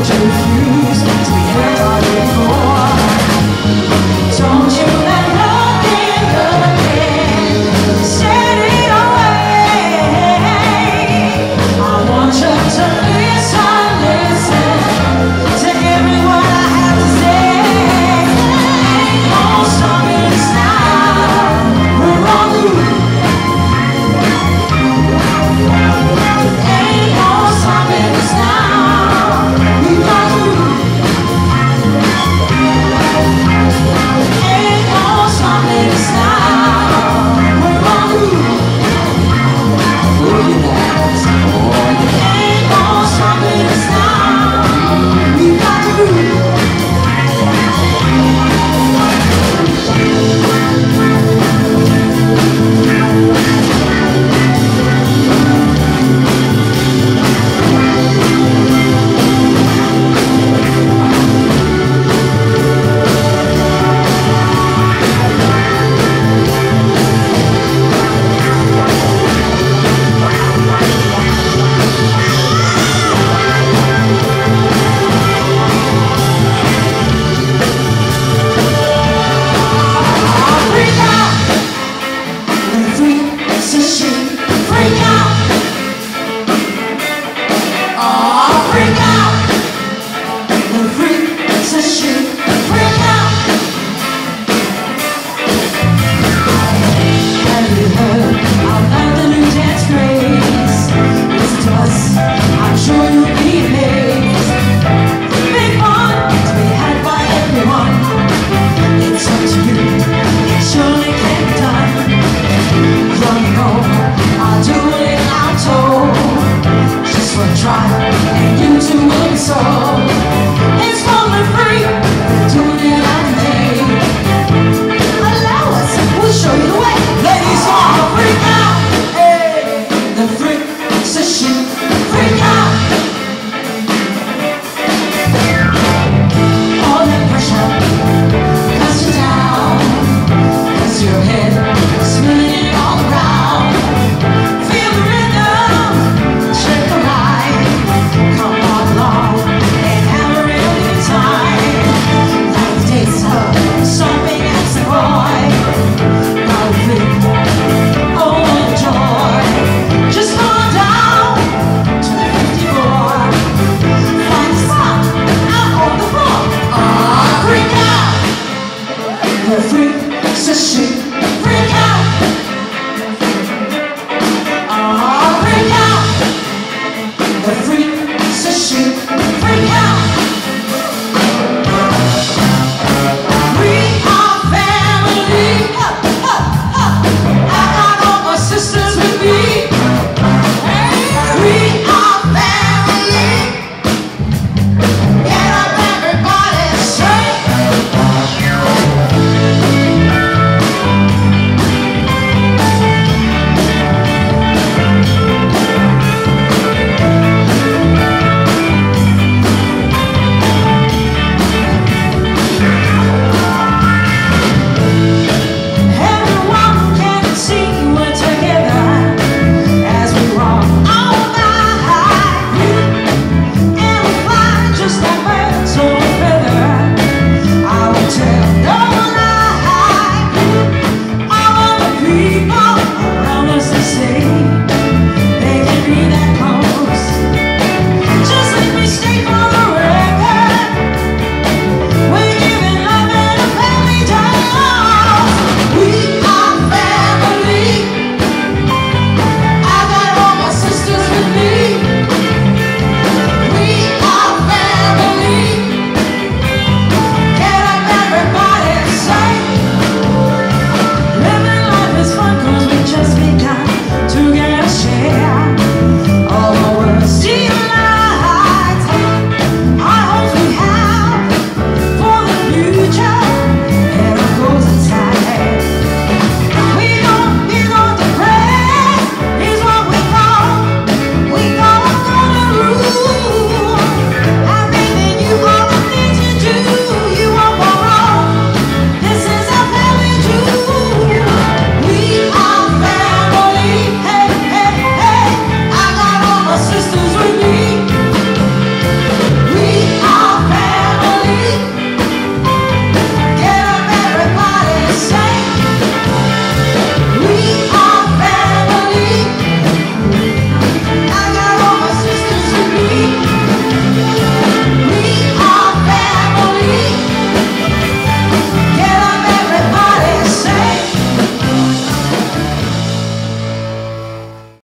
I you